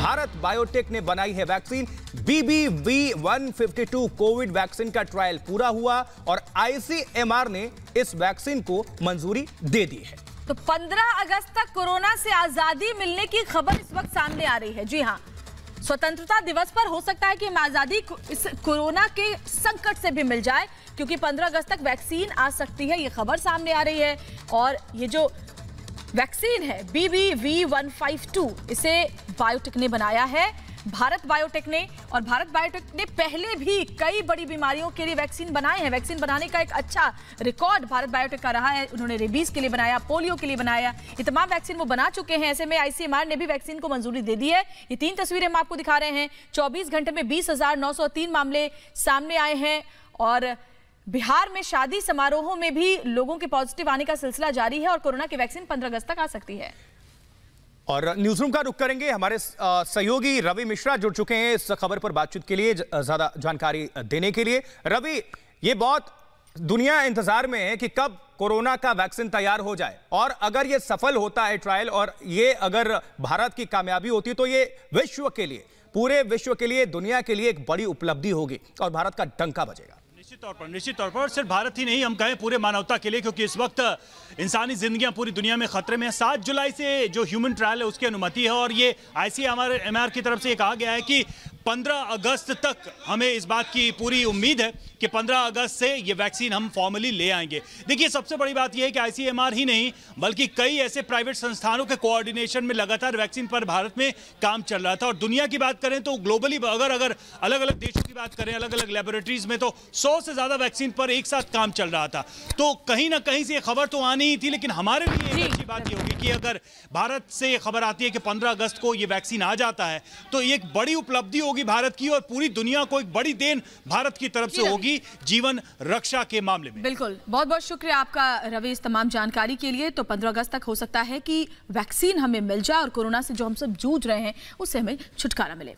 Bharat biotech ने बनाई है वैक्सीन। बीबीवी 152 कोविड वैक्सीन का ट्रायल पूरा हुआ और आईसीएमआर ने इस वैक्सीन को मंजूरी दे दी है। तो 15 अगस्त तक कोरोना से आज़ादी मिलने की खबर इस वक्त सामने आ रही है। जी हाँ स्वतंत्रता दिवस पर हो सकता है कि आज़ादी इस कोरोना के संकट से भी मिल जाए, क्योंकि 15 अगस्त तक वैक्सीन आ सकती है, ये खबर सामने आ रही है। और ये जो वैक्सीन है BB V one five two इसे बायोटेक ने बनाया है। भारत बायोटेक ने, और भारत बायोटेक ने पहले भी कई बड़ी बीमारियों के लिए वैक्सीन बनाए हैं। वैक्सीन बनाने का एक अच्छा रिकॉर्ड भारत बायोटेक का रहा है। उन्होंने रेबीज के लिए बनाया पोलियो के लिए बनाया। ये तमाम वैक्सीन वो बना चुके हैं। ऐसे में आईसीएमआर ने भी वैक्सीन को मंजूरी दे दी है। ये तीन तस्वीरें हम आपको दिखा रहे हैं। चौबीस घंटे में बीस मामले सामने आए हैं, और बिहार में शादी समारोहों में भी लोगों के पॉजिटिव आने का सिलसिला जारी है और कोरोना की वैक्सीन 15 अगस्त तक आ सकती है। और न्यूज़ रूम का रुख करेंगे। हमारे सहयोगी रवि मिश्रा जुड़ चुके हैं इस खबर पर बातचीत के लिए ज़्यादा जानकारी देने के लिए। रवि, ये बहुत दुनिया इंतज़ार में है कि कब कोरोना का वैक्सीन तैयार हो जाए। और अगर ये सफल होता है ट्रायल और ये अगर भारत की कामयाबी होती तो ये विश्व के लिए, पूरे विश्व के लिए, दुनिया के लिए एक बड़ी उपलब्धि होगी और भारत का डंका बजेगा। निश्चित तौर पर, निश्चित तौर पर सिर्फ़ भारत ही नहीं, हम कहें पूरे मानवता के लिए, क्योंकि इस वक्त इंसानी जिंदगियाँ पूरी दुनिया में खतरे में सात जुलाई से जो ह्यूमन ट्रायल है, उसकी अनुमति है, और ये आईसीएमआर की तरफ़ से कहा गया है कि 15 अगस्त तक हमें इस बात की पूरी उम्मीद है कि 15 अगस्त से ये वैक्सीन हम फॉर्मली ले आएँगे। देखिए सबसे बड़ी बात यह है कि आईसीएमआर ही नहीं बल्कि कई ऐसे प्राइवेट संस्थानों के कोऑर्डिनेशन में लगातार वैक्सीन पर भारत में काम चल रहा था। और दुनिया की बात करें तो ग्लोबली अगर अगर अलग अलग देशों की बात करें अलग अलग लेबोरेटरीज में तो सौ से ज़्यादा वैक्सीन पर एक साथ काम चल रहा था। तो कहीं ना कहीं से खबर तो आनी ही थी लेकिन हमारे लिए अच्छी बात यह होगी कि अगर भारत से खबर आती है कि पंद्रह अगस्त को ये वैक्सीन आ जाता है तो एक बड़ी उपलब्धि होगी भारत की और पूरी दुनिया को एक बड़ी देन भारत की तरफ़ से होगी जीवन रक्षा के मामले में। बिल्कुल। बहुत बहुत शुक्रिया आपका रवि इस तमाम जानकारी के लिए। तो 15 अगस्त तक हो सकता है कि वैक्सीन हमें मिल जाए और कोरोना से जो हम सब जूझ रहे हैं उससे हमें छुटकारा मिले।